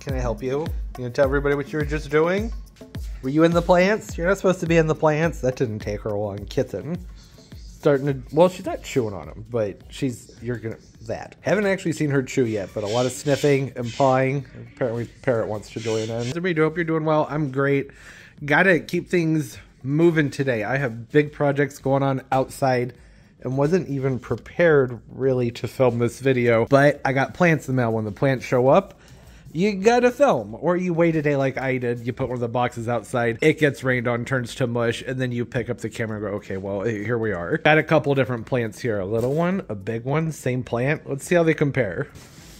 Can I help you? You gonna tell everybody what you were just doing? Were you in the plants? You're not supposed to be in the plants. That didn't take her long. Kitten. Starting to, well, she's not chewing on him, but she's, you're gonna, that. Haven't actually seen her chew yet, but a lot of sniffing and pawing. Apparently, Parrot wants to join in. Everybody, hope you're doing well. I'm great. Gotta keep things moving today. I have big projects going on outside and wasn't even prepared really to film this video, but I got plants in the mail. When the plants show up, you gotta film. Or you wait a day like I did, you put one of the boxes outside, it gets rained on, turns to mush, and then you pick up the camera and go, okay, well, eh, here we are. Got a couple different plants here. A little one, a big one, same plant. Let's see how they compare.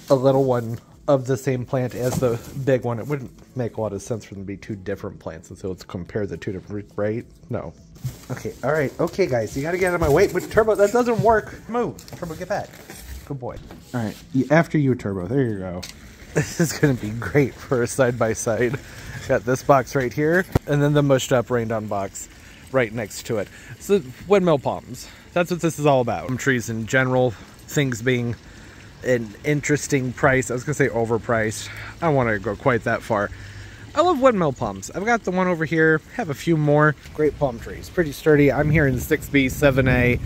A little one of the same plant as the big one. It wouldn't make a lot of sense for them to be two different plants. And so let's compare the two different, right? No. Okay, all right. Okay, guys, you got to get out of my way. But Turbo, that doesn't work. Move. Turbo, get back. Good boy. All right, after you, Turbo. There you go. This is to be great for a side-by-side. -side. Got this box right here, and then the mushed up rain down box right next to it. So windmill palms. That's what this is all about. Palm trees in general, things being an interesting price. I was gonna say overpriced. I don't want to go quite that far. I love windmill palms. I've got the one over here, have a few more. Great palm trees, pretty sturdy. I'm here in 6B, 7A.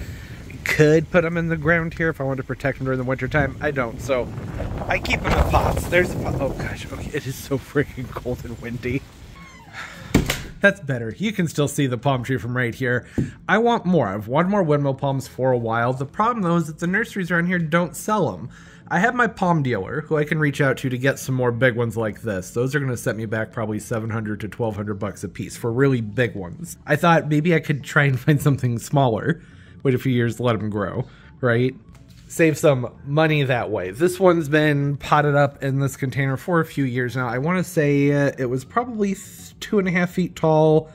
Could put them in the ground here if I wanted to protect them during the winter time. I don't, so I keep them in pots. There's a pot. Oh gosh, okay, it is so freaking cold and windy. That's better. You can still see the palm tree from right here. I want more. I've wanted more windmill palms for a while. The problem though is that the nurseries around here don't sell them. I have my palm dealer who I can reach out to to get some more big ones like this. Those are going to set me back probably 700 to 1200 bucks a piece for really big ones. I thought maybe I could try and find something smaller. Wait a few years let them grow, right? save some money that way. This one's been potted up in this container for a few years now. I want to say uh, it was probably two and a half feet tall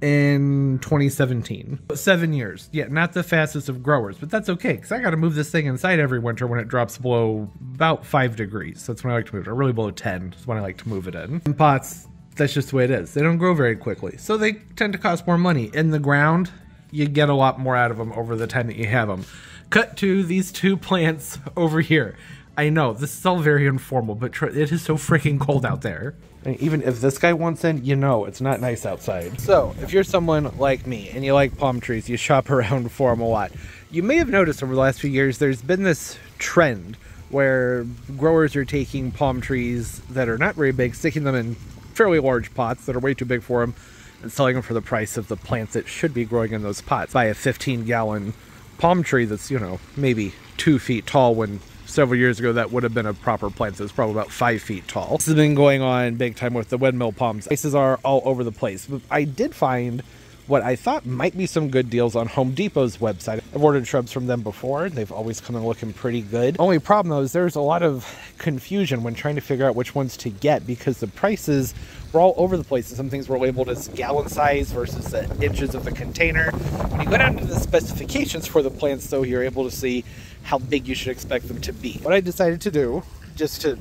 in 2017. Seven years. Yeah, not the fastest of growers, but that's okay because I got to move this thing inside every winter when it drops below about five degrees. That's when I like to move it, or really below 10 is when I like to move it in. In pots, that's just the way it is. They don't grow very quickly, so they tend to cost more money. In the ground, you get a lot more out of them over the time that you have them. Cut to these two plants over here. I know, this is all very informal, but it is so freaking cold out there. And even if this guy wants in, you know it's not nice outside. So, if you're someone like me and you like palm trees, you shop around for them a lot. You may have noticed over the last few years there's been this trend where growers are taking palm trees that are not very big, sticking them in fairly large pots that are way too big for them, and selling them for the price of the plants that should be growing in those pots. Buy a 15 gallon palm tree that's, you know, maybe two feet tall when several years ago that would have been a proper plant. So it's probably about five feet tall. This has been going on big time with the windmill palms. Prices are all over the place. But I did find what I thought might be some good deals on Home Depot's website. I've ordered shrubs from them before. They've always come in looking pretty good. Only problem though is there's a lot of confusion when trying to figure out which ones to get because the prices were all over the place. And some things were labeled as gallon size versus the inches of the container. When you go down to the specifications for the plants though, you're able to see how big you should expect them to be. What I decided to do, just to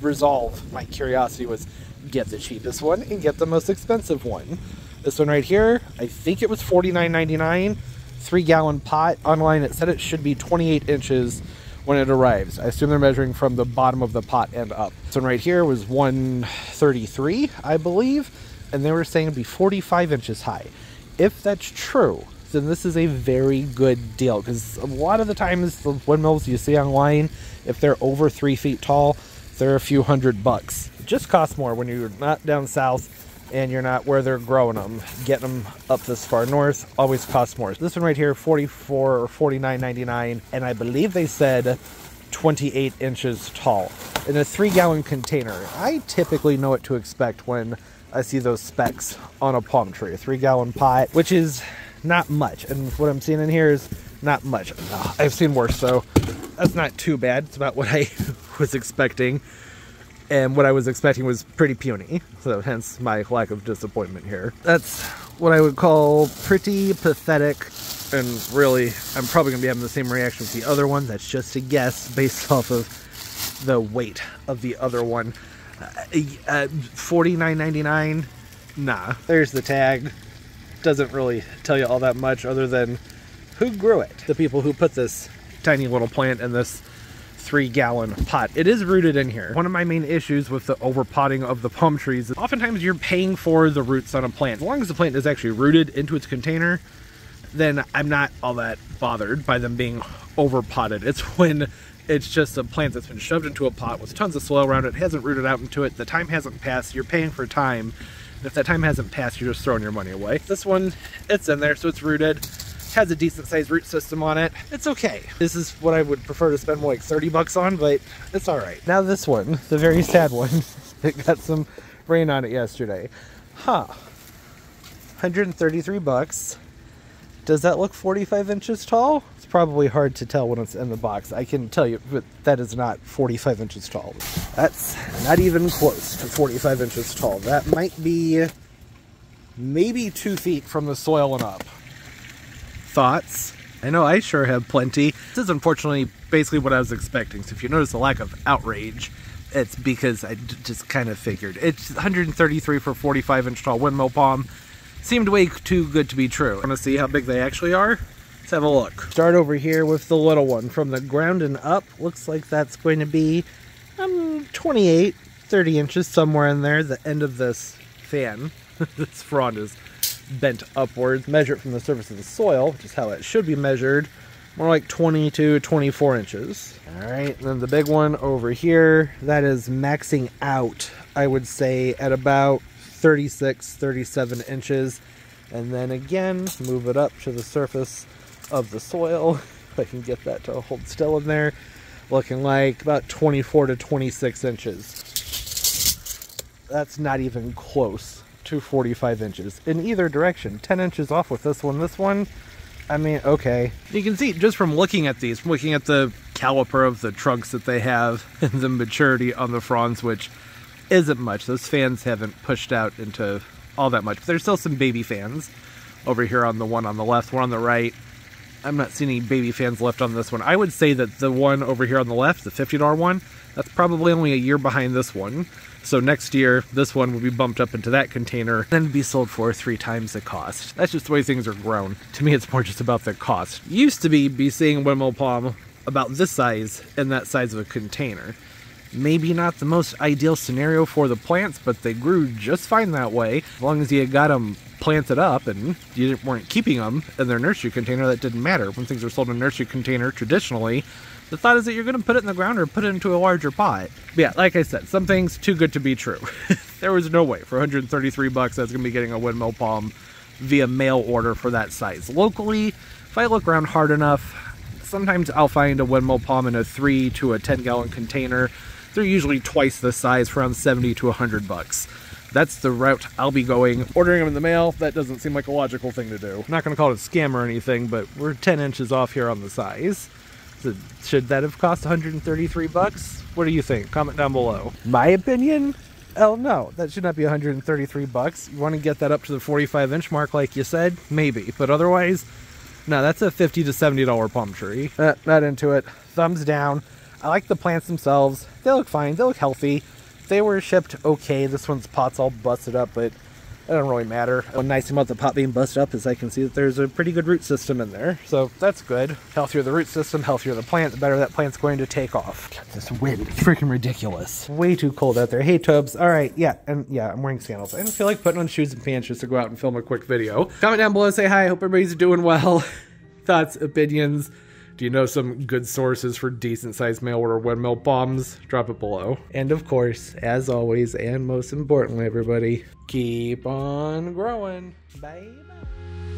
resolve my curiosity, was get the cheapest one and get the most expensive one. This one right here, I think it was $49.99. Three gallon pot. Online it said it should be 28 inches when it arrives. I assume they're measuring from the bottom of the pot and up. This one right here was 133, I believe, and they were saying it'd be 45 inches high. If that's true, then this is a very good deal because a lot of the times the windmills you see online, if they're over three feet tall, they're a few hundred bucks. It just costs more when you're not down south and you're not where they're growing them. Getting them up this far north always costs more. This one right here, 44 or 49.99, and I believe they said 28 inches tall in a three gallon container. I typically know what to expect when I see those specs on a palm tree. A three gallon pot, which is not much. And what I'm seeing in here is not much. I've seen worse, so that's not too bad. It's about what I was expecting and what I was expecting was pretty puny, so hence my lack of disappointment here. That's what I would call pretty pathetic, and really, I'm probably going to be having the same reaction with the other one. That's just a guess based off of the weight of the other one. Uh, uh, $49.99? Nah. There's the tag. Doesn't really tell you all that much other than who grew it. The people who put this tiny little plant in this three gallon pot. It is rooted in here. One of my main issues with the overpotting of the palm trees is oftentimes you're paying for the roots on a plant. As long as the plant is actually rooted into its container, then I'm not all that bothered by them being overpotted. It's when it's just a plant that's been shoved into a pot with tons of soil around it, hasn't rooted out into it, the time hasn't passed, you're paying for time. And if that time hasn't passed, you're just throwing your money away. This one, it's in there, so it's rooted has a decent sized root system on it. It's okay. This is what I would prefer to spend like 30 bucks on, but it's all right. Now this one, the very sad one, it got some rain on it yesterday. Huh. 133 bucks. Does that look 45 inches tall? It's probably hard to tell when it's in the box. I can tell you, but that is not 45 inches tall. That's not even close to 45 inches tall. That might be maybe two feet from the soil and up thoughts. I know I sure have plenty. This is unfortunately basically what I was expecting. So if you notice a lack of outrage, it's because I just kind of figured. It's 133 for 45 inch tall windmill palm. Seemed way too good to be true. Want to see how big they actually are? Let's have a look. Start over here with the little one. From the ground and up, looks like that's going to be um 28, 30 inches somewhere in there. The end of this fan. this frond is bent upwards. Measure it from the surface of the soil, which is how it should be measured. More like 20 to 24 inches. All right, then the big one over here, that is maxing out, I would say, at about 36, 37 inches. And then again, move it up to the surface of the soil. If I can get that to hold still in there. Looking like about 24 to 26 inches. That's not even close to 45 inches in either direction. 10 inches off with this one. This one, I mean, okay. You can see just from looking at these, from looking at the caliper of the trunks that they have and the maturity on the fronds, which isn't much. Those fans haven't pushed out into all that much, but there's still some baby fans over here on the one on the left, one on the right. I'm not seeing any baby fans left on this one. I would say that the one over here on the left, the $50 one, that's probably only a year behind this one. So next year, this one will be bumped up into that container, then be sold for three times the cost. That's just the way things are grown. To me, it's more just about the cost. Used to be be seeing windmill palm about this size in that size of a container. Maybe not the most ideal scenario for the plants, but they grew just fine that way. As long as you got them planted up and you weren't keeping them in their nursery container, that didn't matter. When things are sold in a nursery container traditionally, the thought is that you're going to put it in the ground or put it into a larger pot. But yeah, like I said, some things too good to be true. there was no way for 133 bucks I was going to be getting a windmill palm via mail order for that size. Locally, if I look around hard enough, sometimes I'll find a windmill palm in a 3 to a 10 gallon container. They're usually twice the size around 70 to 100 bucks. That's the route I'll be going. Ordering them in the mail, that doesn't seem like a logical thing to do. I'm not going to call it a scam or anything, but we're 10 inches off here on the size. Should that have cost 133 bucks? What do you think? Comment down below. My opinion? Oh no, that should not be 133 bucks. You want to get that up to the 45 inch mark, like you said? Maybe, but otherwise, no, that's a 50 to 70 dollar palm tree. Uh, not into it. Thumbs down. I like the plants themselves. They look fine. They look healthy. They were shipped okay. This one's pot's all busted up, but it doesn't really matter. One nice thing about the pot being busted up is I can see that there's a pretty good root system in there. So that's good. Healthier the root system, healthier the plant, the better that plant's going to take off. God, this wind is freaking ridiculous. Way too cold out there. Hey, Tubs. All right, yeah, and yeah, I'm wearing sandals. I don't feel like putting on shoes and pants just to go out and film a quick video. Comment down below, and say hi. I Hope everybody's doing well. Thoughts, opinions. You know some good sources for decent sized mail order windmill palms, Drop it below. And of course, as always, and most importantly, everybody, keep on growing. Bye bye.